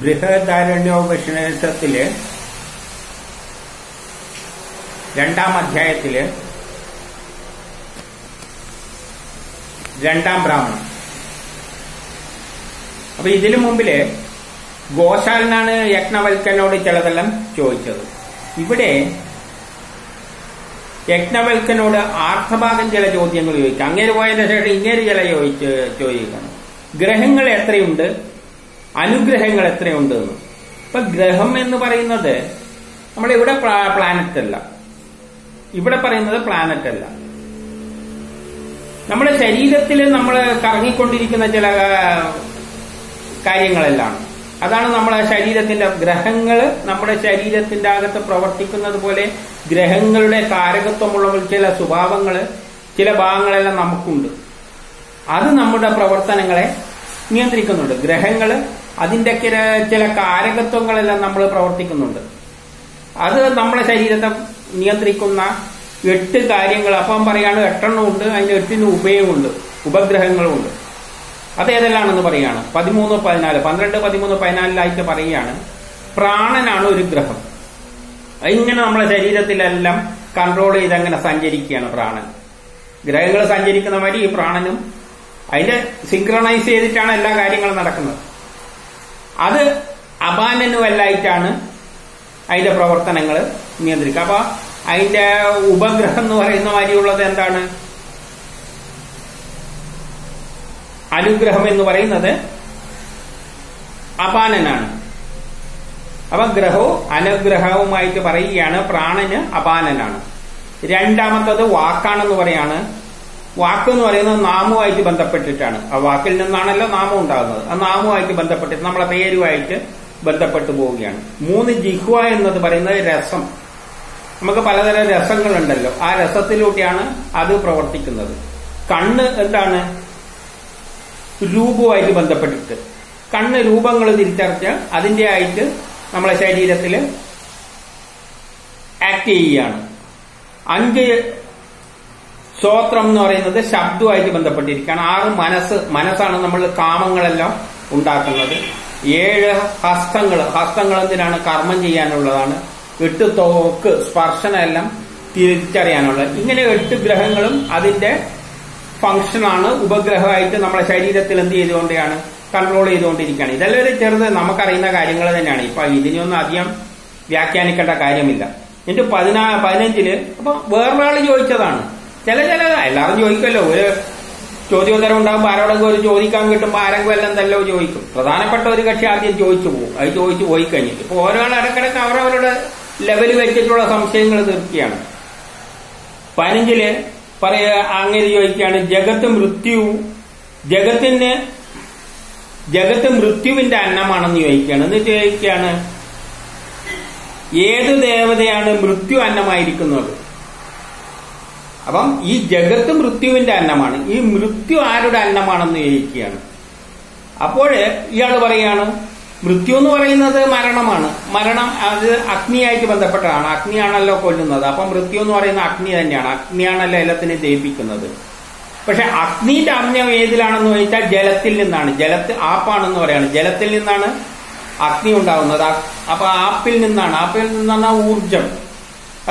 ബൃഹദാരണ്യോപനിഷത്തിൽ രണ്ടാം അധ്യായത്തിൽ രണ്ടാം ബ്രാഹ്മണം അപ്പൊ ഇതിനു മുമ്പിൽ ഗോശാലനാണ് യജ്ഞവൽക്കനോട് ചിലതെല്ലാം ചോദിച്ചത്. ഇവിടെ യജ്ഞവൽക്കനോട് ആർത്ഥഭാഗം ചില ചോദ്യങ്ങൾ ചോദിക്കാം അങ്ങേര് പോയതിനു ശേഷം ഇങ്ങേര് ചില ചോദിച്ച് ചോദിക്കണം ഗ്രഹങ്ങൾ എത്രയുണ്ട്? അനുഗ്രഹങ്ങൾ എത്രയുണ്ട് എന്ന് ഇപ്പൊ ഗ്രഹം എന്ന് പറയുന്നത് നമ്മുടെ ഇവിടെ പ്ലാനറ്റ് അല്ല ഇവിടെ പറയുന്നത് പ്ലാനറ്റ് അല്ല നമ്മുടെ ശരീരത്തിൽ നമ്മൾ കറങ്ങിക്കൊണ്ടിരിക്കുന്ന ചില കാര്യങ്ങളെല്ലാം. അതാണ് നമ്മളെ ശരീരത്തിന്റെ ഗ്രഹങ്ങൾ. നമ്മുടെ ശരീരത്തിന്റെ അകത്ത് പ്രവർത്തിക്കുന്നത് പോലെ ഗ്രഹങ്ങളുടെ കാരകത്വമുള്ള ചില സ്വഭാവങ്ങൾ ചില ഭാഗങ്ങളെല്ലാം നമുക്കുണ്ട്. അത് നമ്മുടെ പ്രവർത്തനങ്ങളെ നിയന്ത്രിക്കുന്നുണ്ട്. ഗ്രഹങ്ങൾ അതിന്റെ ചില ചില കാരകത്വങ്ങളെല്ലാം നമ്മൾ പ്രവർത്തിക്കുന്നുണ്ട്. അത് നമ്മുടെ ശരീരത്തെ നിയന്ത്രിക്കുന്ന എട്ട് കാര്യങ്ങൾ. അപ്പം പറയാണ് എട്ടെണ്ണം ഉണ്ട് അതിന്റെ എട്ടിന് ഉഭയമുണ്ട് ഉപഗ്രഹങ്ങളുമുണ്ട്. അതേതെല്ലാണെന്ന് പറയാണ്. പതിമൂന്ന് പതിനാല്. പന്ത്രണ്ട് പതിമൂന്ന് പതിനാലിലായിട്ട് പറയുകയാണ് പ്രാണനാണ് ഒരു ഗ്രഹം. ഇങ്ങനെ നമ്മുടെ ശരീരത്തിലെല്ലാം കൺട്രോൾ ചെയ്ത് അങ്ങനെ സഞ്ചരിക്കുകയാണ് പ്രാണൻ. ഗ്രഹങ്ങൾ സഞ്ചരിക്കുന്ന മാതിരി ഈ പ്രാണനും അതിന്റെ സിങ്ക്രണൈസ് ചെയ്തിട്ടാണ് എല്ലാ കാര്യങ്ങളും നടക്കുന്നത്. അത് അപാനനുമല്ലായിട്ടാണ് അതിന്റെ പ്രവർത്തനങ്ങൾ നിയന്ത്രിക്കുക. അപ്പൊ അതിന്റെ ഉപഗ്രഹം എന്ന് പറയുന്ന മാതിരിയുള്ളത് എന്താണ്? അനുഗ്രഹം എന്ന് പറയുന്നത് അപാനനാണ്. അപ്പൊ ഗ്രഹവും അനുഗ്രഹവുമായിട്ട് പറയുകയാണ് പ്രാണന് അപാനനാണ്. രണ്ടാമത്തത് വാക്കാണെന്ന് പറയാണ് വാക്ക് എന്ന് പറയുന്നത് നാമവുമായിട്ട് ബന്ധപ്പെട്ടിട്ടാണ്. ആ വാക്കിൽ നിന്നാണല്ലോ നാമം ഉണ്ടാകുന്നത്. ആ നാമവുമായിട്ട് ബന്ധപ്പെട്ടിട്ട് നമ്മളെ പേരുമായിട്ട് ബന്ധപ്പെട്ടു പോവുകയാണ്. മൂന്ന് ജിഹ്വ എന്നത് പറയുന്നത് രസം. നമുക്ക് പലതരം രസങ്ങളുണ്ടല്ലോ. ആ രസത്തിലൂടെയാണ് അത് പ്രവർത്തിക്കുന്നത്. കണ്ണ് എന്താണ്? രൂപവുമായിട്ട് ബന്ധപ്പെട്ടിട്ട്. കണ്ണ് രൂപങ്ങൾ തിരിച്ചറിച്ച് അതിന്റെ ആയിട്ട് നമ്മളെ ശരീരത്തിൽ ആക്ട് ചെയ്യുകയാണ്. അഞ്ച് ശ്രോത്രം എന്ന് പറയുന്നത് ശബ്ദവുമായിട്ട് ബന്ധപ്പെട്ടിരിക്കുകയാണ്. ആറ് മനസ്സ് മനസ്സാണ് നമ്മൾ കാമങ്ങളെല്ലാം ഉണ്ടാക്കുന്നത്. ഏഴ് ഹസ്തങ്ങൾ. ഹസ്തങ്ങൾ എന്തിനാണ്? കർമ്മം ചെയ്യാനുള്ളതാണ്. എട്ട് തോക്ക് സ്പർശനമെല്ലാം തിരിച്ചറിയാനുള്ളത്. ഇങ്ങനെ എട്ട് ഗ്രഹങ്ങളും അതിന്റെ ഫംഗ്ഷനാണ്. ഉപഗ്രഹമായിട്ട് നമ്മുടെ ശരീരത്തിൽ എന്ത് ചെയ്തുകൊണ്ടാണ് കൺട്രോൾ ചെയ്തുകൊണ്ടിരിക്കുകയാണ്. ഇതെല്ലാം ഒരു ചെറുത് നമുക്കറിയുന്ന കാര്യങ്ങൾ തന്നെയാണ്. ഇപ്പൊ ഇതിനൊന്നും അധികം വ്യാഖ്യാനിക്കേണ്ട കാര്യമില്ല. എന്നിട്ട് പതിനാ പതിനഞ്ചിൽ അപ്പൊ വേറൊരാൾ ചോദിച്ചതാണ്. ചില ചില എല്ലാവരും ചോദിക്കുമല്ലോ. ഒരു ചോദ്യോത്തരം ഉണ്ടാകുമ്പോൾ ആരോടെങ്കിലും ഒരു ചോദിക്കാൻ കിട്ടുമ്പോൾ ആരെങ്കിലും എല്ലാം തല്ലോ ചോദിക്കും. പ്രധാനപ്പെട്ട ഒരു കക്ഷി ആദ്യം ചോദിച്ചു പോകും. അത് ചോദിച്ചു പോയി കഴിഞ്ഞിട്ട്. ഇപ്പൊ ഓരോ ഇടക്കിടക്ക് അവരവരുടെ ലെവൽ വെച്ചിട്ടുള്ള സംശയങ്ങൾ തീർക്കുകയാണ്. പതിനഞ്ചിൽ പറയുക അങ്ങനെ ചോദിക്കുകയാണ് ജഗത്ത് മൃത്യു ജഗത്തിന് ജഗത്ത് മൃത്യുവിന്റെ അന്നമാണെന്ന് ചോദിക്കുകയാണ്. എന്ന് ചോദിക്കുകയാണ് ഏത് ദേവതയാണ് മൃത്യു അന്നമായിരിക്കുന്നത്? അപ്പം ഈ ജഗത്ത് മൃത്യുവിന്റെ അന്നമാണ്. ഈ മൃത്യു ആരുടെ അന്നമാണെന്ന് ചോദിക്കുകയാണ് അപ്പോൾ ഇയാൾ പറയുകയാണ് മൃത്യു എന്ന് പറയുന്നത് മരണമാണ്. മരണം അത് അഗ്നിയായിട്ട് ബന്ധപ്പെട്ടതാണ്. അഗ്നിയാണല്ലോ കൊല്ലുന്നത്. അപ്പം മൃത്യു എന്ന് പറയുന്ന അഗ്നി തന്നെയാണ്. അഗ്നിയാണല്ലോ എല്ലാത്തിനെയും ദഹിപ്പിക്കുന്നത്. പക്ഷെ അഗ്നിയുടെ അമ്യം ഏതിലാണെന്ന് ചോദിച്ചാൽ ജലത്തിൽ നിന്നാണ്. ജലത്തിൽ ആപ്പാണെന്ന് പറയാണ്. ജലത്തിൽ നിന്നാണ് അഗ്നി ഉണ്ടാകുന്നത് അപ്പൊ ആപ്പിൽ നിന്നാണ്. ആപ്പിൽ നിന്നാണ് ഊർജം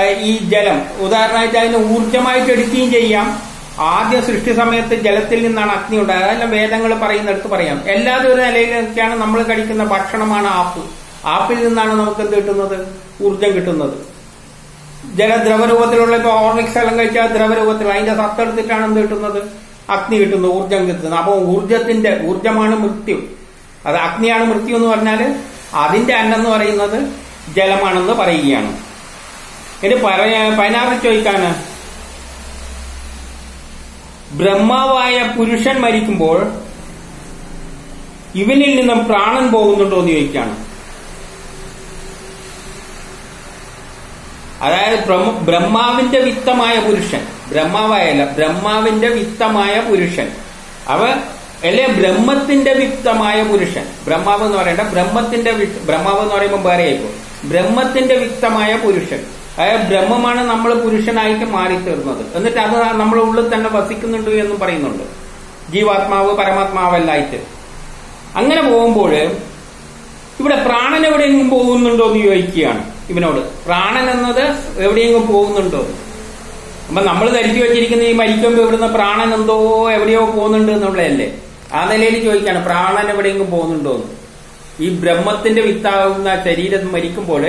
ഈ ജലം. ഉദാഹരണമായിട്ട് അതിനെ ഊർജമായിട്ട് എടുക്കുകയും ചെയ്യാം. ആദ്യ സൃഷ്ടി സമയത്ത് ജലത്തിൽ നിന്നാണ് അഗ്നി ഉണ്ടായത്. അതെല്ലാം വേദങ്ങൾ പറയുന്നിടത്ത് പറയാം. എല്ലാതും ഒരു നിലയിലൊക്കെയാണ് നമ്മൾ കഴിക്കുന്ന ഭക്ഷണമാണ് ആപ്പ്. ആപ്പിൽ നിന്നാണ് നമുക്ക് എന്ത് കിട്ടുന്നത്? ഊർജം കിട്ടുന്നത്. ജലദ്രവരൂപത്തിലുള്ള ഇപ്പൊ ഓർണിക്സ് എല്ലാം കഴിച്ചാൽ ദ്രവരൂപത്തിൽ അതിന്റെ സത്തെടുത്തിട്ടാണ് എന്ത് കിട്ടുന്നത്? അഗ്നി കിട്ടുന്നത് ഊർജം കിട്ടുന്നത്. അപ്പൊ ഊർജത്തിന്റെ ഊർജമാണ് മൃത്യു. അത് അഗ്നിയാണ് മൃത്യു എന്ന് പറഞ്ഞാൽ അതിന്റെ അന്നെന്ന് പറയുന്നത് ജലമാണെന്ന് പറയുകയാണ്. ഇനി പതിനാറ് ചോദിക്കാന് ബ്രഹ്മാവായ പുരുഷൻ മരിക്കുമ്പോൾ ഇവനിൽ നിന്നും പ്രാണൻ പോകുന്നുണ്ടോ എന്ന് ചോദിക്കാണ്. അതായത് ബ്രഹ്മാവിന്റെ വിത്തമായ പുരുഷൻ. ബ്രഹ്മാവായല്ല ബ്രഹ്മാവിന്റെ വിത്തമായ പുരുഷൻ. അവ അല്ലെ ബ്രഹ്മത്തിന്റെ വിത്തമായ പുരുഷൻ. ബ്രഹ്മാവ് എന്ന് പറയേണ്ട ബ്രഹ്മത്തിന്റെ ബ്രഹ്മാവ് എന്ന് പറയുമ്പോൾ വേറെ ആയിപ്പോ ബ്രഹ്മത്തിന്റെ വിത്തമായ പുരുഷൻ. അതായത് ബ്രഹ്മമാണ് നമ്മൾ പുരുഷനായിട്ട് മാറിത്തീർന്നത്. എന്നിട്ട് അത് നമ്മുടെ ഉള്ളിൽ തന്നെ വസിക്കുന്നുണ്ട് എന്നും പറയുന്നുണ്ട്. ജീവാത്മാവ് പരമാത്മാവല്ലായിട്ട് അങ്ങനെ പോകുമ്പോൾ ഇവിടെ പ്രാണൻ എവിടെയെങ്കിലും പോകുന്നുണ്ടോ എന്ന് ചോദിക്കുകയാണ് ഇവനോട്. പ്രാണൻ എന്നത് എവിടെയെങ്കിലും പോകുന്നുണ്ടോ? അപ്പൊ നമ്മൾ ധരിച്ചു വെച്ചിരിക്കുന്ന ഈ മരിക്കുമ്പോൾ ഇവിടുന്ന് പ്രാണൻ എന്തോ എവിടെയോ പോകുന്നുണ്ട് എന്നുള്ളതല്ലേ? ആ നിലയിൽ ചോദിക്കാണ് പ്രാണൻ എവിടെയെങ്കിലും പോകുന്നുണ്ടോ എന്ന്. ഈ ബ്രഹ്മത്തിന്റെ വിത്താകുന്ന ശരീരം മരിക്കുമ്പോൾ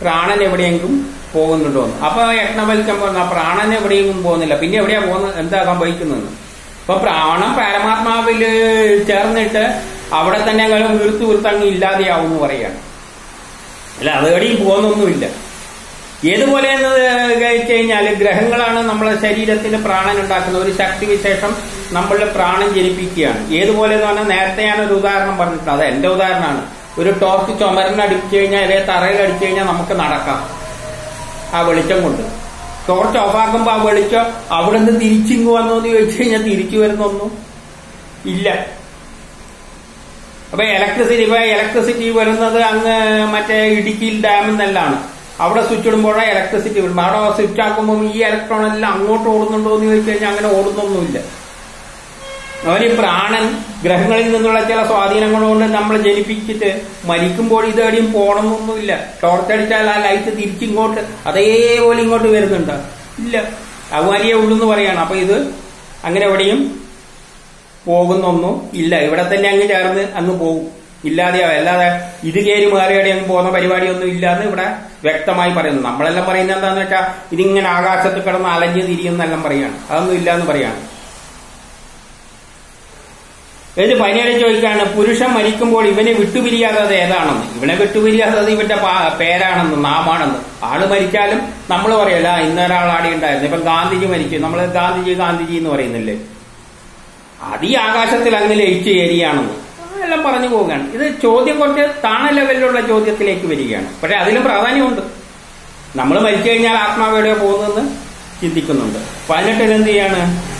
പ്രാണൻ എവിടെയെങ്കിലും പോകുന്നുണ്ടോ എന്ന്. അപ്പൊ യജ്ഞവൽക്കം പോകുന്ന. പ്രാണൻ എവിടെയും പോകുന്നില്ല. പിന്നെ എവിടെയാ പോകുന്നത് എന്താ സംഭവിക്കുന്നത്? അപ്പൊ പ്രാണൻ പരമാത്മാവിൽ ചേർന്നിട്ട് അവിടെ തന്നെ വീർത്തു വീർത്തങ്ങ് വീർത്ത് അങ്ങ് ഇല്ലാതെയാവും എന്ന് പറയാണ് അല്ല അത് എവിടെയും പോകുന്നൊന്നുമില്ല. ഏതുപോലെ എന്ന് കഴിച്ചു കഴിഞ്ഞാൽ ഗ്രഹങ്ങളാണ് നമ്മളെ ശരീരത്തിന് പ്രാണൻ ഉണ്ടാക്കുന്ന ഒരു ശക്തി വിശേഷം നമ്മളുടെ പ്രാണൻ ജനിപ്പിക്കുകയാണ്. ഏതുപോലെ എന്ന് പറഞ്ഞാൽ നേരത്തെ ഞാൻ ഒരു ഉദാഹരണം പറഞ്ഞിട്ടുണ്ട്. അത് എന്റെ ഉദാഹരണമാണ്. ഒരു ടോർച്ച് ചുമരനടിച്ചു കഴിഞ്ഞാൽ അതേ തറയിൽ അടിച്ചു കഴിഞ്ഞാൽ നമുക്ക് നടക്കാം. ആ വെളിച്ചം കൊണ്ട്. ടോർച്ച് ഓഫാക്കുമ്പോ ആ വെളിച്ചം അവിടെ നിന്ന് തിരിച്ചിങ്ങ് വന്നോ എന്ന് ചോദിച്ചു കഴിഞ്ഞാൽ തിരിച്ചു വരുന്നൊന്നും ഇല്ല. അപ്പൊ ഇലക്ട്രിസിറ്റി ഇപ്പൊ ഇലക്ട്രിസിറ്റി വരുന്നത് അങ്ങ് മറ്റേ ഇടുക്കിയിൽ ഡാമിൽ നിന്നെല്ലാണ് അവിടെ സ്വിച്ച് ഇടുമ്പോഴാണ് ഇലക്ട്രിസിറ്റി വരുമ്പോൾ അവിടെ സ്വിച്ച് ആക്കുമ്പോൾ ഈ ഇലക്ട്രോൺ എല്ലാം അങ്ങോട്ട് ഓടുന്നുണ്ടോ എന്ന് ചോദിച്ചു കഴിഞ്ഞാൽ അങ്ങനെ ഓടുന്നൊന്നുമില്ല. അവന് പ്രാണൻ ഗ്രഹങ്ങളിൽ നിന്നുള്ള ചില സ്വാധീനങ്ങൾ കൊണ്ട് നമ്മൾ ജനിപ്പിച്ചിട്ട് മരിക്കുമ്പോൾ ഇതെവിടെയും പോകണമെന്നൊന്നുമില്ല ടോർച്ച് അടിച്ചാൽ ആ ലൈറ്റ് തിരിച്ചിങ്ങോട്ട് അതേപോലെ ഇങ്ങോട്ട് വരുന്നുണ്ട്. ഇല്ല. അവരിയെ ഉള്ളെന്ന് പറയാണ്. അപ്പൊ ഇത് അങ്ങനെ എവിടെയും പോകുന്നൊന്നും ഇല്ല. ഇവിടെ തന്നെ അങ്ങ് ചേർന്ന് അങ്ങ് പോകും. ഇല്ലാതെയോ അല്ലാതെ ഇത് കയറി മാറിയടി അങ്ങ് പോകുന്ന പരിപാടിയൊന്നും ഇല്ലാന്ന് ഇവിടെ വ്യക്തമായി പറയുന്നു. നമ്മളെല്ലാം പറയുന്നത് എന്താന്ന് വെച്ചാൽ ഇതിങ്ങനെ ആകാശത്ത് കിടന്ന് അലഞ്ഞു തിരിയുന്നെല്ലാം പറയാണ്. അതൊന്നും ഇല്ലാന്ന് പറയാണ്. ഇത് പതിനേഴ് ചോദിക്കാണ് പുരുഷൻ മരിക്കുമ്പോൾ ഇവനെ വിട്ടുപിരിയാത്തത് ഏതാണെന്ന്. ഇവനെ വിട്ടുപിരിയാത്തത് ഇവന്റെ പേരാണെന്ന് നാമാണെന്ന്. ആൾ മരിച്ചാലും നമ്മൾ പറയല്ല ഇന്നൊരാളാടി ഉണ്ടായിരുന്നു. ഇപ്പൊ ഗാന്ധിജി മരിച്ചു. നമ്മൾ ഗാന്ധിജി ഗാന്ധിജി എന്ന് പറയുന്നില്ലേ? അത് ഈ ആകാശത്തിൽ അങ്ങ് ലയിച്ച് ഏരിയാണെന്ന് എല്ലാം പറഞ്ഞു പോവുകയാണ്. ഇത് ചോദ്യം കുറച്ച് താണ ലെവലിലുള്ള ചോദ്യത്തിലേക്ക് വരികയാണ്. പക്ഷെ അതിലും പ്രാധാന്യമുണ്ട്. നമ്മൾ മരിച്ചു കഴിഞ്ഞാൽ ആത്മാവ് എവിടെയോ പോകുന്നതെന്ന് ചിന്തിക്കുന്നുണ്ട്. പതിനെട്ടിൽ എന്ത് ചെയ്യാണ്?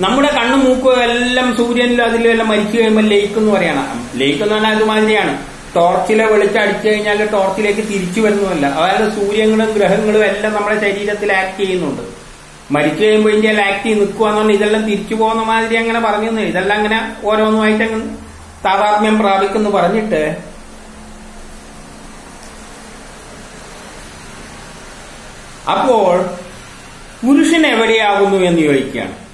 നമ്മുടെ കണ്ണും മൂക്കും എല്ലാം സൂര്യനിലും അതിലും എല്ലാം മരിച്ചു കഴിയുമ്പോൾ ലയിക്കുന്നു എന്ന് പറയണം. ലയിക്കും എന്ന് പറഞ്ഞാൽ അതുമാതിരിയാണ്. ടോർച്ചിലെ വെളിച്ചം അടിച്ചു കഴിഞ്ഞാൽ ടോർച്ചിലേക്ക് തിരിച്ചു വരുന്നതല്ല അതായത് സൂര്യങ്ങളും ഗ്രഹങ്ങളും എല്ലാം നമ്മുടെ ശരീരത്തിൽ ആക്ട് ചെയ്യുന്നുണ്ട്. മരിച്ചു കഴിയുമ്പോൾ ഇന്ത്യയിൽ ആക്ട് ചെയ്ത് നിൽക്കുക എന്ന് പറഞ്ഞാൽ ഇതെല്ലാം തിരിച്ചു പോകുന്ന മാതിരി അങ്ങനെ പറഞ്ഞു ഇതെല്ലാം അങ്ങനെ ഓരോന്നുമായിട്ട് അങ്ങ് താതാത്മ്യം പ്രാപിക്കുന്നു പറഞ്ഞിട്ട് അപ്പോൾ പുരുഷൻ എവിടെയാകുന്നു എന്ന് ചോദിക്കുകയാണ്.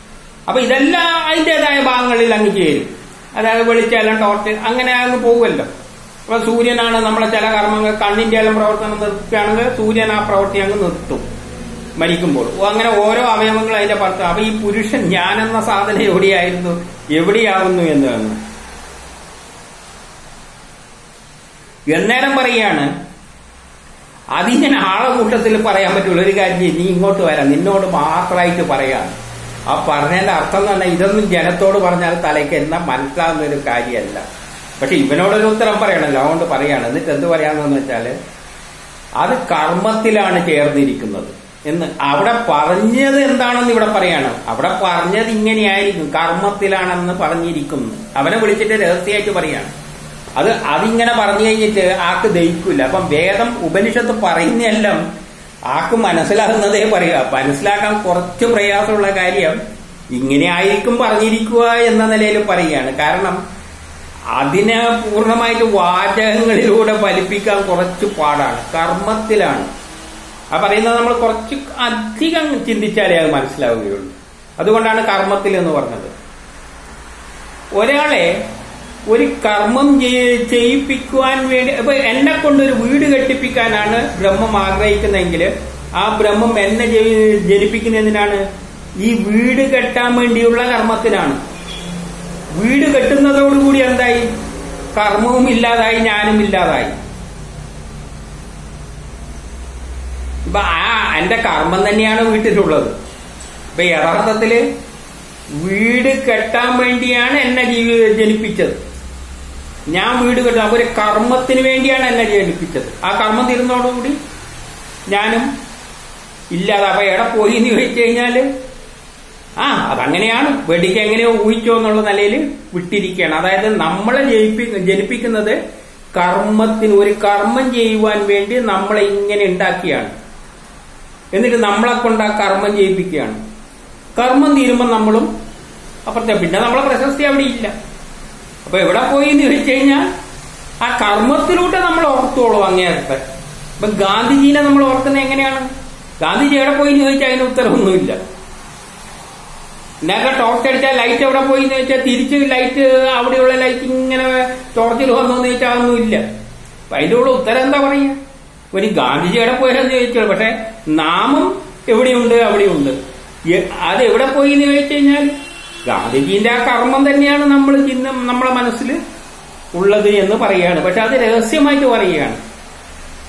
അപ്പൊ ഇതെല്ലാം അതിന്റെതായ ഭാഗങ്ങളിൽ അങ്ങ് ചേരും. അതായത് വെളിച്ചെല്ലാം ടോർച്ച് അങ്ങനെ അങ്ങ് പോകുമല്ലോ. അപ്പൊ സൂര്യനാണ് നമ്മളെ ചില കർമ്മങ്ങൾ കണ്ണിന്റെ എല്ലാം പ്രവർത്തനം നിർത്തുകയാണെങ്കിൽ സൂര്യൻ ആ പ്രവർത്തി അങ്ങ് നിർത്തും മരിക്കുമ്പോൾ. അങ്ങനെ ഓരോ അവയവങ്ങൾ അതിന്റെ പുറത്ത്. അപ്പൊ ഈ പുരുഷൻ ഞാനെന്ന സാധനം എവിടെയായിരുന്നു? എവിടെയാവുന്നു എന്ന് വന്നു. എന്നേരം പറയാണ് അതിങ്ങനെ ആളെ കൂട്ടത്തിൽ പറയാൻ പറ്റുള്ള. ഒരു കാര്യം നീ ഇങ്ങോട്ട് വരാം. നിന്നോട് മാത്രമായിട്ട് പറയാം. ആ പറഞ്ഞതിന്റെ അർത്ഥം എന്ന് പറഞ്ഞാൽ ഇതൊന്നും ജനത്തോട് പറഞ്ഞാൽ തലയ്ക്ക് എന്നാ മനസ്സിലാവുന്ന ഒരു കാര്യമല്ല. പക്ഷെ ഇവനോടൊരു ഉത്തരം പറയണല്ലോ അതുകൊണ്ട് പറയാണ്. എന്നിട്ട് എന്ത് പറയാന്ന് വെച്ചാൽ അത് കർമ്മത്തിലാണ് ചേർന്നിരിക്കുന്നത്. എന്ന് അവിടെ പറഞ്ഞത് എന്താണെന്ന് ഇവിടെ പറയാണ്. അവിടെ പറഞ്ഞത് ഇങ്ങനെയായിരിക്കും കർമ്മത്തിലാണെന്ന് പറഞ്ഞിരിക്കുന്നു. അവനെ വിളിച്ചിട്ട് രഹസ്യമായിട്ട് പറയാണ്. അത് അതിങ്ങനെ പറഞ്ഞു കഴിഞ്ഞിട്ട് ആർക്ക് ദഹിക്കില്ല അപ്പം വേദം ഉപനിഷത്ത് പറയുന്നതെല്ലാം ആക്ക് മനസ്സിലാകുന്നതേ പറയുക. മനസ്സിലാക്കാൻ കുറച്ച് പ്രയാസമുള്ള കാര്യം ഇങ്ങനെ ആയിരിക്കും പറഞ്ഞിരിക്കുക എന്ന നിലയിൽ പറയുകയാണ്. കാരണം അതിനെ പൂർണമായിട്ട് വാചകങ്ങളിലൂടെ ഫലിപ്പിക്കാൻ കുറച്ച് പാടാണ്. കർമ്മത്തിലാണ്. ആ പറയുന്നത് നമ്മൾ കുറച്ച് അധികം ചിന്തിച്ചാലേ അത് മനസ്സിലാവുകയുള്ളൂ. അതുകൊണ്ടാണ് കർമ്മത്തിൽ എന്ന് പറഞ്ഞത്. ഒരാളെ ഒരു കർമ്മം ചെയ്- ചെയ്യിപ്പിക്കുവാൻ വേണ്ടി ഇപ്പൊ എന്നെ കൊണ്ടൊരു വീട് കെട്ടിപ്പിക്കാനാണ് ബ്രഹ്മം ആഗ്രഹിക്കുന്നതെങ്കിൽ ആ ബ്രഹ്മം എന്നെ ജനിപ്പിക്കുന്നതിനാണ് ഈ വീട് കെട്ടാൻ വേണ്ടിയുള്ള കർമ്മത്തിനാണ്. വീട് കെട്ടുന്നതോടുകൂടി എന്തായി? കർമ്മവും ഇല്ലാതായി ഞാനും ഇല്ലാതായി. ഇപ്പൊ ആ എന്റെ കർമ്മം തന്നെയാണ് വീട്ടിലുള്ളത്. ഇപ്പൊ യഥാർത്ഥത്തിൽ വീട് കെട്ടാൻ വേണ്ടിയാണ് എന്നെ ജീവി ജനിപ്പിച്ചത്. ഞാൻ വീട് കെട്ടാൻ അവർ കർമ്മത്തിന് വേണ്ടിയാണ് എന്നെ ജനിപ്പിച്ചത് ആ കർമ്മം തീരുന്നതോടുകൂടി ഞാനും ഇല്ലാതെ അപ്പൊ എവിടെ പോയി എന്ന് ചോദിച്ചു കഴിഞ്ഞാൽ ആ അതങ്ങനെയാണ്. വെടിക്ക് എങ്ങനെയോ ഊഹിച്ചോ എന്നുള്ള നിലയിൽ വിട്ടിരിക്കുകയാണ്. അതായത് നമ്മളെ ജയിപ്പി ജനിപ്പിക്കുന്നത് കർമ്മത്തിന് ഒരു കർമ്മം ചെയ്യുവാൻ വേണ്ടി നമ്മളെ ഇങ്ങനെ ഉണ്ടാക്കിയാണ്. എന്നിട്ട് നമ്മളെ കൊണ്ട് ആ കർമ്മം ചെയ്യിപ്പിക്കുകയാണ് കർമ്മം തീരുമ്പോൾ നമ്മളും അപ്പുറത്തെ പിന്നെ നമ്മളെ പ്രശസ്തി അവിടെ ഇല്ല. അപ്പൊ എവിടെ പോയി എന്ന് ചോദിച്ചു കഴിഞ്ഞാൽ ആ കർമ്മത്തിലൂടെ നമ്മൾ ഓർത്തോളൂ അങ്ങേയറ്റത്തെ ഇപ്പൊ ഗാന്ധിജീനെ നമ്മൾ ഓർക്കുന്നത് എങ്ങനെയാണ്? ഗാന്ധിജി എവിടെ പോയി എന്ന് ചോദിച്ചാൽ അതിന് ഉത്തരവൊന്നുമില്ല. നേരെ ടോർച്ച് അടിച്ചാൽ ലൈറ്റ് എവിടെ പോയി എന്ന് ചോദിച്ചാൽ തിരിച്ച് ലൈറ്റ് അവിടെയുള്ള ലൈറ്റ് ഇങ്ങനെ ടോർച്ചിൽ വന്നു എന്ന് ചോദിച്ചാൽ ഒന്നുമില്ല അപ്പൊ അതിന്റെ ഉള്ള ഉത്തരം എന്താ പറയുക? ഒരു ഗാന്ധിജി എവിടെ പോയെന്ന് ചോദിച്ചോളൂ. പക്ഷെ നാമം എവിടെയുണ്ട്? അവിടെയുണ്ട്. അത് എവിടെ പോയി എന്ന് ചോദിച്ചു കഴിഞ്ഞാൽ ഗാന്ധിജീന്റെ ആ കർമ്മം തന്നെയാണ് നമ്മൾ ഇന്ന് നമ്മളെ മനസ്സിൽ ഉള്ളത് എന്ന് പറയുകയാണ്. പക്ഷെ അത് രഹസ്യമായിട്ട് പറയുകയാണ്.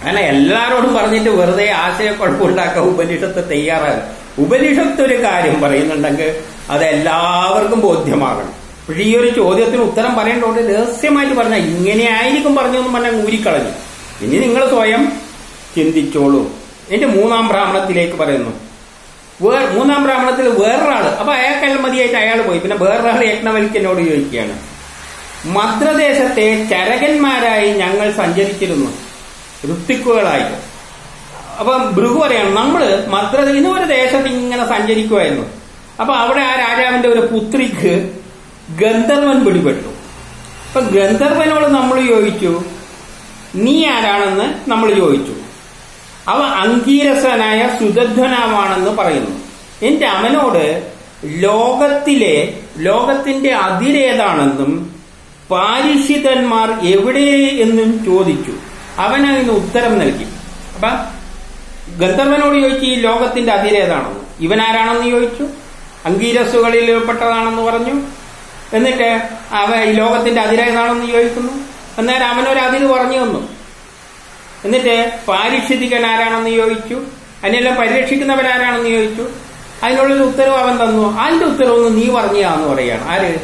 അങ്ങനെ എല്ലാരോടും പറഞ്ഞിട്ട് വെറുതെ ആശയക്കുഴപ്പമുണ്ടാക്കാൻ ഉപനിഷത്ത് തയ്യാറാകും ഉപനിഷത്ത് ഒരു കാര്യം പറയുന്നുണ്ടെങ്കിൽ അത് എല്ലാവർക്കും ബോധ്യമാകണം. പക്ഷെ ഈ ഒരു ചോദ്യത്തിന് ഉത്തരം പറയേണ്ടതുകൊണ്ട് രഹസ്യമായിട്ട് പറഞ്ഞാൽ ഇങ്ങനെ ആയിരിക്കും പറഞ്ഞെന്ന് പറഞ്ഞാൽ ഊരിക്കളഞ്ഞു. ഇനി നിങ്ങൾ സ്വയം ചിന്തിച്ചോളൂ. എന്റെ മൂന്നാം ബ്രാഹ്മണത്തിലേക്ക് പറയുന്നു. വേ മൂന്നാം ബ്രാഹ്മണത്തിൽ വേറൊരാൾ. അപ്പൊ അയാൾക്കെല്ലാം മതിയായിട്ട് അയാൾ പോയി. പിന്നെ വേറൊരാൾ യജ്ഞവൽക്കനോട് ചോദിക്കുകയാണ്. മദ്രദേശത്തെ ചരകന്മാരായി ഞങ്ങൾ സഞ്ചരിച്ചിരുന്നു. ഋത്തിക്കുകളായിട്ട് അപ്പൊ ഭൃഗു പറയാണ് നമ്മൾ മദ്ര ഇന്ന് ഒരു ദേശത്ത് ഇങ്ങനെ സഞ്ചരിക്കുമായിരുന്നു അപ്പൊ അവിടെ ആ രാജാവിന്റെ ഒരു പുത്രിക്ക് ഗന്ധർവൻ പിടിപെട്ടു. അപ്പൊ ഗന്ധർവനോട് നമ്മൾ ചോദിച്ചു നീ ആരാണെന്ന്? നമ്മൾ ചോദിച്ചു. അവ അങ്കീരസനായ സുദധ്വനാമാണെന്ന് പറയുന്നു. എന്റെ അവനോട് ലോകത്തിലെ ലോകത്തിന്റെ അതിരേതാണെന്നും പാരിഷിതന്മാർ എവിടെ എന്നും ചോദിച്ചു. അവൻ അതിന് ഉത്തരം നൽകി. അപ്പൊ ഗന്ധർവനോട് ചോദിച്ചു ഈ ലോകത്തിന്റെ അതിരേതാണെന്ന് ഇവൻ ആരാണെന്ന് ചോദിച്ചു? അങ്കീരസുകളിൽ പെട്ടതാണെന്ന് പറഞ്ഞു. എന്നിട്ട് അവ ഈ ലോകത്തിന്റെ അതിരേതാണെന്ന് ചോദിക്കുന്നു? അന്നേരം അവനൊരു അതിര് പറഞ്ഞു തന്നു. എന്നിട്ട് പാരിഷിതികൻ ആരാണെന്ന് ചോദിച്ചു. അതിനെല്ലാം പരിരക്ഷിക്കുന്നവരാരാണെന്ന് ചോദിച്ചു. അതിനുള്ളൊരു ഉത്തരവ് അവൻ തന്നു. അതിന്റെ ഉത്തരവൊന്ന് നീ പറഞ്ഞാന്ന് പറയാണ് ആര്?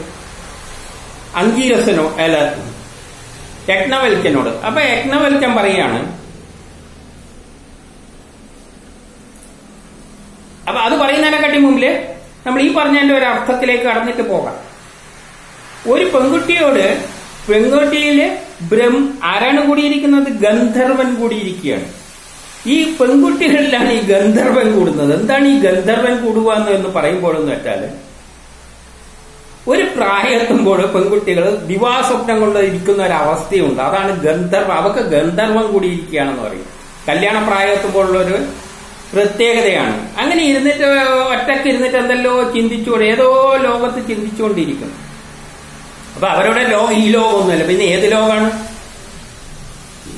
അങ്കീരസനോ അല്ല യജ്ഞവൽക്കനോട് അപ്പൊ യജ്ഞവൽക്കൻ പറയാണ് അപ്പൊ അത് പറയുന്നതിനെക്കാട്ടി മുമ്പിൽ നമ്മൾ ഈ പറഞ്ഞതിന്റെ ഒരു അർത്ഥത്തിലേക്ക് കടന്നിട്ട് പോകാം. ഒരു പെൺകുട്ടിയോട് പെൺകുട്ടിയിൽ ബ്രഹ്മ ആരാണ് കൂടിയിരിക്കുന്നത്? ഗന്ധർവൻ കൂടിയിരിക്കുകയാണ്. ഈ പെൺകുട്ടികളിലാണ് ഈ ഗന്ധർവൻ കൂടുന്നത്. എന്താണ് ഈ ഗന്ധർവൻ കൂടുക എന്ന് പറയുമ്പോഴെന്ന് വെച്ചാൽ ഒരു പ്രായത്തുമ്പോൾ പെൺകുട്ടികൾ ദിവാസ്വപ്നം കൊണ്ട് ഇരിക്കുന്ന ഒരു അവസ്ഥയുണ്ട്. അതാണ് ഗന്ധർവ അവക്ക് ഗന്ധർവം കൂടിയിരിക്കുകയാണെന്ന് പറയും. കല്യാണ പ്രായത്തുമ്പോഴുള്ള ഒരു പ്രത്യേകതയാണ്. അങ്ങനെ ഇരുന്നിട്ട് ഒറ്റയ്ക്ക് ഇരുന്നിട്ട് എന്തെല്ലോ ചിന്തിച്ചുകൊണ്ട് ഏതോ ലോകത്ത് ചിന്തിച്ചുകൊണ്ടിരിക്കുന്നു. അപ്പൊ അവരുടെ ലോ ഈ ലോകമൊന്നുമല്ല. പിന്നെ ഏത് ലോകമാണ്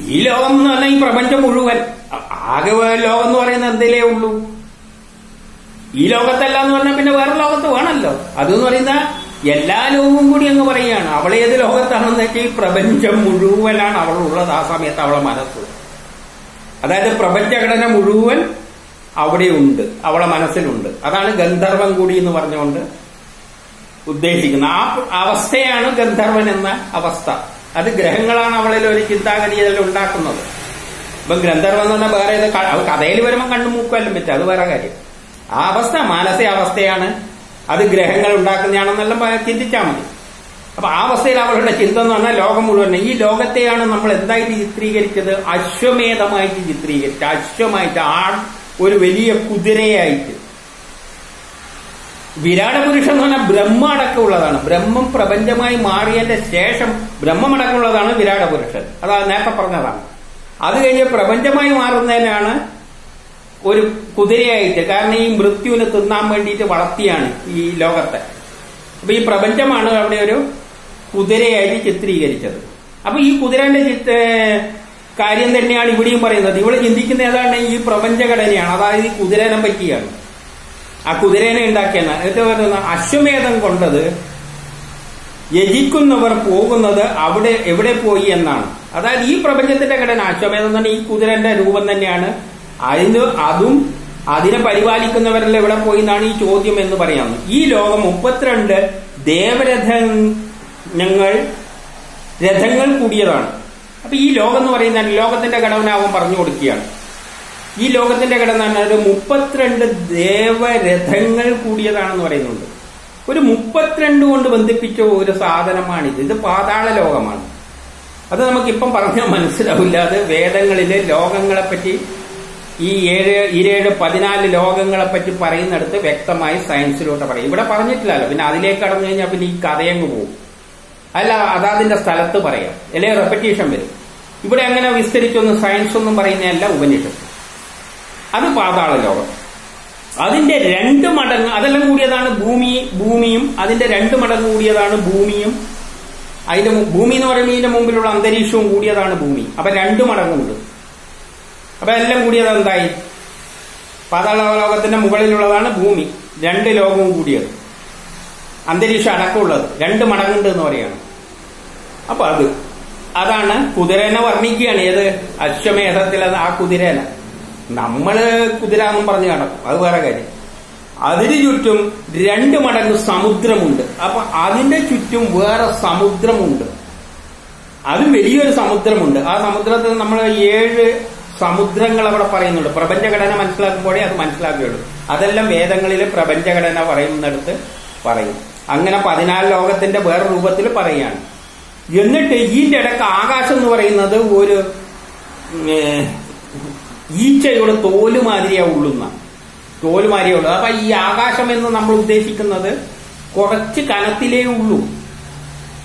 ഈ ലോകം എന്ന് പറഞ്ഞാൽ ഈ പ്രപഞ്ചം മുഴുവൻ. ആകെ ലോകം എന്ന് പറയുന്നത് എന്തേലേ ഉള്ളൂ. ഈ ലോകത്തല്ല എന്ന് പറഞ്ഞാൽ പിന്നെ വേറെ ലോകത്ത് വേണമല്ലോ. അതെന്ന് പറയുന്ന എല്ലാ ലോകവും കൂടി അങ്ങ് പറയുകയാണ്. അവൾ ഏത് ലോകത്താണെന്ന് വെച്ചാൽ ഈ പ്രപഞ്ചം മുഴുവനാണ് അവളുള്ളത് ആ സമയത്ത് അവളെ മനസ്സ്. അതായത് പ്രപഞ്ചഘടന മുഴുവൻ അവിടെ ഉണ്ട്. അവളെ മനസ്സിലുണ്ട്. അതാണ് ഗന്ധർവം കൂടി എന്ന് പറഞ്ഞുകൊണ്ട് ഉദ്ദേശിക്കുന്നത്. ആ അവസ്ഥയാണ് ഗന്ധർവൻ എന്ന അവസ്ഥ. അത് ഗ്രഹങ്ങളാണ് അവളിൽ ഒരു ചിന്താഗതി അതിൽ ഉണ്ടാക്കുന്നത്. ഇപ്പൊ ഗ്രന്ഥർവൻ എന്ന് പറഞ്ഞാൽ വേറെ ഏത് കഥയിൽ വരുമ്പോൾ കണ്ണു മൂക്കുമല്ലും പറ്റും. അത് വേറെ കാര്യം. ആ അവസ്ഥ മാനസിക അവസ്ഥയാണ്. അത് ഗ്രഹങ്ങൾ ഉണ്ടാക്കുന്നതാണെന്നെല്ലാം ചിന്തിച്ചാൽ മതി. അപ്പൊ ആ അവസ്ഥയിൽ അവളുടെ ചിന്ത എന്ന് പറഞ്ഞാൽ ലോകം മുഴുവൻ. ഈ ലോകത്തെയാണ് നമ്മൾ എന്തായിട്ട് ചിത്രീകരിച്ചത്? അശ്വമേധമായിട്ട് ചിത്രീകരിച്ചത്. അശ്വമായിട്ട് ആ ഒരു വലിയ കുതിരയായിട്ട്. വിരാട പുരുഷൻ എന്ന് പറഞ്ഞാൽ ബ്രഹ്മ അടക്കമുള്ളതാണ്. ബ്രഹ്മം പ്രപഞ്ചമായി മാറിയതിന്റെ ശേഷം ബ്രഹ്മമടക്കമുള്ളതാണ് വിരാട പുരുഷൻ അതാ നേരത്തെ പറഞ്ഞതാണ്. അത് കഴിഞ്ഞ് പ്രപഞ്ചമായി മാറുന്നതിനാണ് ഒരു കുതിരയായിട്ട് കാരണം ഈ മൃത്യുവിനെ തിന്നാൻ വേണ്ടിയിട്ട് വളർത്തിയാണ് ഈ ലോകത്തെ. അപ്പൊ ഈ പ്രപഞ്ചമാണ് അവിടെ ഒരു കുതിരയായിട്ട് ചിത്രീകരിച്ചത്. അപ്പൊ ഈ കുതിരന്റെ കാര്യം തന്നെയാണ് ഇവിടെയും പറയുന്നത്. ഇവിടെ ചിന്തിക്കുന്ന ഏതാണ്? ഈ പ്രപഞ്ചഘടനയാണ്. അതായത് ഈ കുതിരനെ പറ്റിയാണ്. ആ കുതിരേനെ ഉണ്ടാക്കിയെന്ന്. എന്നിട്ട് പറയുന്ന അശ്വമേധം കൊണ്ടത് യജിക്കുന്നവർ പോകുന്നത് അവിടെ എവിടെ പോയി എന്നാണ്. അതായത് ഈ പ്രപഞ്ചത്തിന്റെ ഘടന അശ്വമേധം തന്നെ ഈ കുതിരന്റെ രൂപം തന്നെയാണ്. അതിന് അതും അതിനെ പരിപാലിക്കുന്നവരെല്ലാം എവിടെ പോയി എന്നാണ് ഈ ചോദ്യം എന്ന് പറയുന്നത് ഈ ലോകം മുപ്പത്തിരണ്ട് ദേവരഥങ്ങൾ രഥങ്ങൾ കൂടിയതാണ്. അപ്പൊ ഈ ലോകം എന്ന് പറയുന്ന ലോകത്തിന്റെ ഘടന അവൻ പറഞ്ഞു കൊടുക്കുകയാണ്. ഈ ലോകത്തിന്റെ ഘടന ഒരു മുപ്പത്തിരണ്ട് ദേവരഥങ്ങൾ കൂടിയതാണെന്ന് പറയുന്നുണ്ട്. ഒരു മുപ്പത്തിരണ്ട് കൊണ്ട് ബന്ധിപ്പിച്ച ഒരു സാധനമാണിത്. ഇത് പാതാള ലോകമാണ്. അത് നമുക്കിപ്പം പറഞ്ഞാൽ മനസ്സിലാവില്ല. അത് വേദങ്ങളിലെ ലോകങ്ങളെപ്പറ്റി ഈ ഏഴ് ഇരേഴ് പതിനാല് ലോകങ്ങളെ പറ്റി പറയുന്നിടത്ത് വ്യക്തമായി സയൻസിലോട്ട് പറയും. ഇവിടെ പറഞ്ഞിട്ടില്ലല്ലോ. പിന്നെ അതിലേക്ക് കടന്നു കഴിഞ്ഞാൽ പിന്നെ ഈ കഥയങ്ങ് പോകും. അല്ല അതാതിന്റെ സ്ഥലത്ത് പറയാം. അല്ലെ? റെപ്പറ്റീഷൻ വരും. ഇവിടെ അങ്ങനെ വിസ്തരിച്ചൊന്നും സയൻസ് ഒന്നും പറയുന്നതല്ല ഉപനിഷത്ത്. അത് പാതാള ലോകം. അതിന്റെ രണ്ട് മടങ്ങ് അതെല്ലാം കൂടിയതാണ് ഭൂമി ഭൂമിയും. അതിന്റെ രണ്ട് മടങ്ങ് കൂടിയതാണ് ഭൂമിയും. അതിന്റെ ഭൂമി എന്ന് പറയുമ്പോൾ ഇതിന്റെ മുമ്പിലുള്ള അന്തരീക്ഷവും കൂടിയതാണ് ഭൂമി. അപ്പൊ രണ്ട് മടങ്ങുണ്ട്. അപ്പൊ എല്ലാം കൂടിയത് എന്തായി? പാതാള ലോകത്തിന്റെ മുകളിലുള്ളതാണ് ഭൂമി. രണ്ട് ലോകവും കൂടിയത്. അന്തരീക്ഷം അടക്കമുള്ളത്. രണ്ട് മടങ്ങുണ്ട് എന്ന് പറയാണ് അപ്പൊ അത്. അതാണ് കുതിരനെ വർണിക്കുകയാണ്. ഏത്? അശ്വമേധത്തിൽ അത് ആ കുതിരേന. നമ്മൾ കുതിര എന്നും പറഞ്ഞു നടക്കും അത് വേറെ കാര്യം. അതിന് ചുറ്റും രണ്ട് മടങ്ങ് സമുദ്രമുണ്ട്. അപ്പൊ അതിന്റെ ചുറ്റും വേറെ സമുദ്രമുണ്ട്. അത് വലിയൊരു സമുദ്രമുണ്ട്. ആ സമുദ്രത്തിൽ നമ്മൾ ഏഴ് സമുദ്രങ്ങൾ അവിടെ പറയുന്നുണ്ട്. പ്രപഞ്ചഘടന മനസ്സിലാക്കുമ്പോഴേ അത് മനസ്സിലാക്കുകയുള്ളൂ. അതെല്ലാം വേദങ്ങളിലെ പ്രപഞ്ചഘടന പറയുന്നിടത്ത് പറയും. അങ്ങനെ പതിനാല് ലോകത്തിന്റെ വേറെ രൂപത്തിൽ പറയുകയാണ്. എന്നിട്ട് ഈ ഇടയ്ക്ക് ആകാശം എന്ന് പറയുന്നത് ഒരു ഈച്ചയുടെ തോൽ തോലുമാതിരിയാ ഉള്ളുന്ന. തോലുമാതിരിയേ ഉള്ളു അപ്പൊ ഈ ആകാശം എന്ന് നമ്മൾ ഉദ്ദേശിക്കുന്നത് കുറച്ച് കനത്തിലേ ഉള്ളൂ.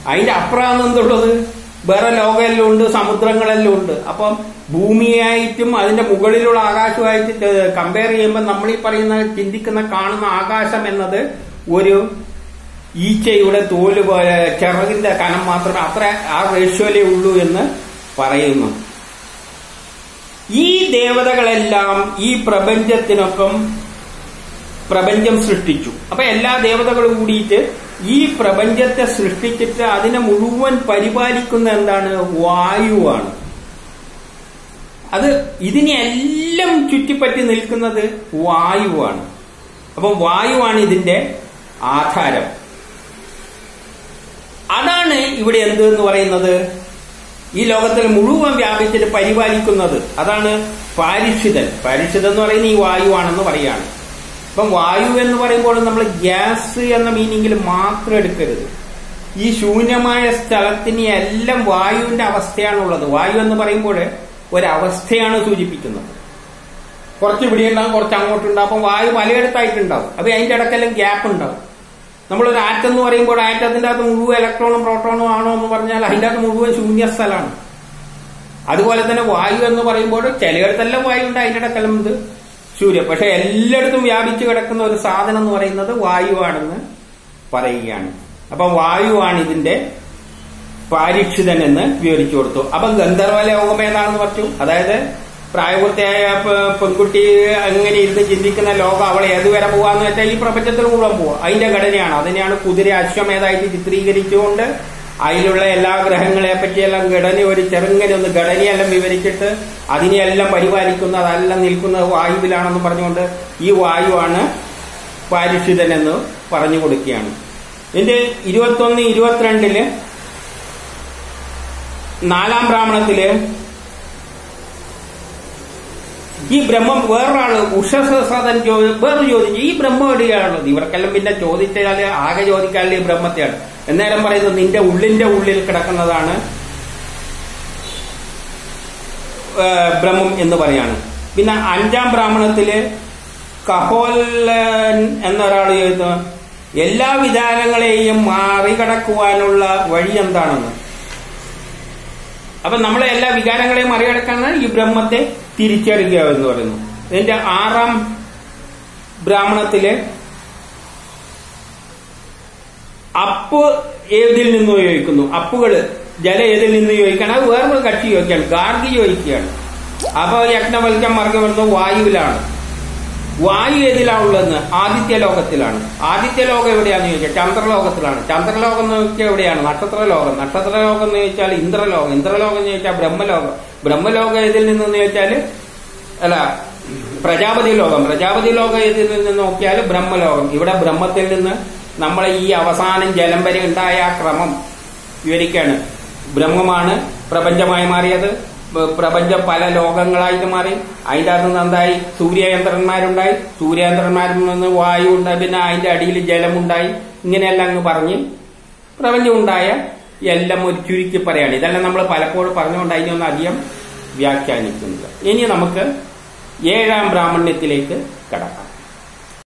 അതിന്റെ അപ്പുറമാണ് എന്തുള്ളത്? വേറെ ലോകമെല്ലാം ഉണ്ട് സമുദ്രങ്ങളെല്ലാം ഉണ്ട് അപ്പം ഭൂമിയായിട്ടും അതിന്റെ മുകളിലുള്ള ആകാശമായിട്ട് കമ്പയർ ചെയ്യുമ്പോൾ നമ്മൾ ഈ പറയുന്ന ചിന്തിക്കുന്ന കാണുന്ന ആകാശം എന്നത് ഒരു ഈച്ചയുടെ തോൽ പോലെ ചിറകിന്റെ കനം മാത്രമേ അത്ര ആ റേഷ്യോയിലേ ഉള്ളൂ എന്ന് പറയുന്നു. ഈ ദേവതകളെല്ലാം ഈ പ്രപഞ്ചത്തിനൊപ്പം പ്രപഞ്ചം സൃഷ്ടിച്ചു. അപ്പൊ എല്ലാ ദേവതകളും കൂടിയിട്ട് ഈ പ്രപഞ്ചത്തെ സൃഷ്ടിച്ചിട്ട് അതിനെ മുഴുവൻ പരിപാലിക്കുന്ന എന്താണ്? വായുവാണ്. അത് ഇതിനെല്ലാം ചുറ്റിപ്പറ്റി നിൽക്കുന്നത് വായുവാണ്. അപ്പൊ വായുവാണ് ഇതിന്റെ ആധാരം. അതാണ് ഇവിടെ എന്ത് എന്ന് പറയുന്നത്? ഈ ലോകത്തിൽ മുഴുവൻ വ്യാപിച്ചിട്ട് പരിപാലിക്കുന്നത് അതാണ് പാരിഷിതൻ പാരിഷിതൻ എന്ന് പറയുന്നത് ഈ വായുവാണെന്ന് പറയാണ് ഇപ്പം വായു എന്ന് പറയുമ്പോൾ നമ്മൾ ഗ്യാസ് എന്ന മീനിങ്ങിൽ മാത്രം എടുക്കരുത്. ഈ ശൂന്യമായ സ്ഥലത്തിന് എല്ലാം വായുവിന്റെ അവസ്ഥയാണുള്ളത്. വായു എന്ന് പറയുമ്പോൾ ഒരവസ്ഥയാണ് സൂചിപ്പിക്കുന്നത്. കുറച്ച് ഇവിടെ ഉണ്ടാവും കുറച്ച് അങ്ങോട്ടുണ്ടാവും. അപ്പം വായു പലയിടത്തായിട്ടുണ്ടാവും അപ്പൊ അതിന്റെ ഇടക്കെല്ലാം ഗ്യാപ്പ് ഉണ്ടാവും നമ്മളൊരു ആറ്റം എന്ന് പറയുമ്പോൾ ആറ്റത്തിന്റെ അകത്ത് മുഴുവൻ ഇലക്ട്രോണും പ്രോട്ടോണും ആണോ എന്ന് പറഞ്ഞാൽ അതിന്റെ അകത്ത് മുഴുവൻ ശൂന്യ സ്ഥലമാണ് അതുപോലെ തന്നെ വായു എന്ന് പറയുമ്പോൾ ചിലയിടത്തെല്ലാം വായു ഉണ്ട് അതിന്റെ ഇടക്കെല്ലാം ഇത് സൂര്യ. പക്ഷെ എല്ലായിടത്തും വ്യാപിച്ചു കിടക്കുന്ന ഒരു സാധനം എന്ന് പറയുന്നത് വായുവാണെന്ന് പറയുകയാണ്. അപ്പൊ വായുവാണ് ഇതിന്റെ പാരീക്ഷിതൻ എന്ന് വിവരിച്ചു കൊടുത്തു. അപ്പൊ ഗന്ധർവ ലോകം ഏതാണെന്ന് പറഞ്ഞു അതായത് പ്രായപൂർത്തിയായ പെൺകുട്ടി അങ്ങനെ ഇരുന്ന് ചിന്തിക്കുന്ന ലോകം അവൾ ഏതുവരെ പോവാന്ന് വെച്ചാൽ ഈ പ്രപഞ്ചത്തിൽ മുഴുവൻ പോവാ. അതിന്റെ ഘടനയാണ്. അതിനെയാണ് കുതിര അശ്വമേധായിട്ട് ചിത്രീകരിച്ചുകൊണ്ട് അതിലുള്ള എല്ലാ ഗ്രഹങ്ങളെ പറ്റിയെല്ലാം ഘടന ഒരു ചെറുങ്ങനെ ഒന്ന് ഘടനയെല്ലാം വിവരിച്ചിട്ട് അതിനെയെല്ലാം പരിപാലിക്കുന്ന അതെല്ലാം നിൽക്കുന്നത് വായുവിലാണെന്ന് പറഞ്ഞുകൊണ്ട് ഈ വായുവാണ് പാരിഷിതൻ എന്ന് പറഞ്ഞു കൊടുക്കുകയാണ്. ഇതിന്റെ ഇരുപത്തൊന്ന് ഇരുപത്തിരണ്ടിൽ നാലാം ബ്രാഹ്മണത്തിൽ ഈ ബ്രഹ്മം വേറൊരാൾ ഉഷസദൻ വേറെ ചോദിച്ചു ഈ ബ്രഹ്മം എവിടെയാണുള്ളത്? ഇവർക്കെല്ലാം പിന്നെ ചോദിച്ചാൽ ആകെ ചോദിക്കാനുള്ള ഈ ബ്രഹ്മത്തെയാണ്. എന്നേരം പറയുന്നത് നിന്റെ ഉള്ളിന്റെ ഉള്ളിൽ കിടക്കുന്നതാണ് ബ്രഹ്മം എന്ന് പറയാണ്. പിന്നെ അഞ്ചാം ബ്രാഹ്മണത്തിൽ കഹോലൻ എന്നൊരാൾ ചോദിച്ചു എല്ലാ വിധാനങ്ങളെയും മറികടക്കുവാനുള്ള വഴി എന്താണെന്ന്? അപ്പൊ നമ്മളെ എല്ലാ വികാരങ്ങളെയും മറികടക്കാൻ ഈ ബ്രഹ്മത്തെ തിരിച്ചറിയുക എന്ന് പറയുന്നു. ഇതിന്റെ ആറാം ബ്രാഹ്മണത്തിലെ അപ്പ് ഏതിൽ നിന്ന് ചോദിക്കുന്നു? അപ്പുകൾ ജല ഏതിൽ നിന്ന് ചോദിക്കണം അത് വേറൊരു കക്ഷി ചോദിക്കുകയാണ്. ഗാർഗി ചോദിക്കുകയാണ്. അപ്പൊ യജ്ഞവൽക്കം വരുന്നത് വായുവിലാണ്. വായു ഏതിലാണ് ഉള്ളതെന്ന്? ആദിത്യ ലോകത്തിലാണ് ആദിത്യ ലോകം എവിടെയാന്ന് ചോദിച്ചാൽ ചന്ദ്രലോകത്തിലാണ്. ചന്ദ്രലോകം എന്ന് ചോദിച്ചാൽ എവിടെയാണ്? നക്ഷത്രലോകം. നക്ഷത്രലോകം എന്ന് ചോദിച്ചാൽ ഇന്ദ്രലോകം. ഇന്ദ്രലോകം എന്ന് ചോദിച്ചാൽ ബ്രഹ്മലോകം. ബ്രഹ്മലോകം ഏതിൽ നിന്നെന്ന് ചോദിച്ചാൽ? അല്ല പ്രജാപതി ലോകം. പ്രജാപതി ലോകം ഏതിൽ നിന്ന് നോക്കിയാൽ ബ്രഹ്മലോകം. ഇവിടെ ബ്രഹ്മത്തിൽ നിന്ന് നമ്മളെ ഈ അവസാനം ജലം വരെ ഉണ്ടായ ക്രമം വിവരിക്കാണ്. ബ്രഹ്മമാണ് പ്രപഞ്ചമായി മാറിയത്. പ്രപഞ്ചം പല ലോകങ്ങളായിട്ട് മാറി. അതിന്റെ അകത്ത് നിന്ന് എന്തായി? സൂര്യയന്ത്രന്മാരുണ്ടായി. സൂര്യയന്ത്രന്മാരിൽ നിന്ന് വായു ഉണ്ടായി പിന്നെ അതിന്റെ അടിയിൽ ജലമുണ്ടായി. ഇങ്ങനെയെല്ലാം അങ്ങ് പറഞ്ഞ് പ്രപഞ്ചം ഉണ്ടായ എല്ലാം ഒരു ചുരുക്കി പറയാണ്. ഇതെല്ലാം നമ്മൾ പലപ്പോഴും പറഞ്ഞുകൊണ്ട് അതിനൊന്നും അധികം വ്യാഖ്യാനിക്കുന്നത് ഇനി നമുക്ക് ഏഴാം ബ്രാഹ്മണ്യത്തിലേക്ക് കടക്കാം.